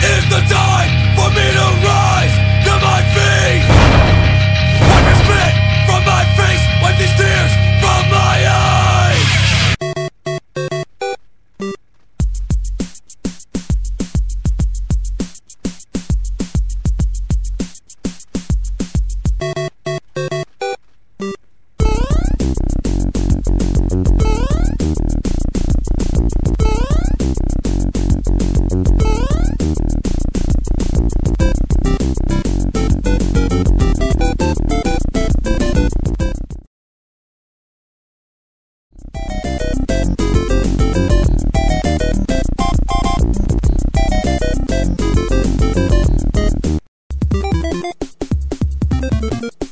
Is the time for me to Thank you.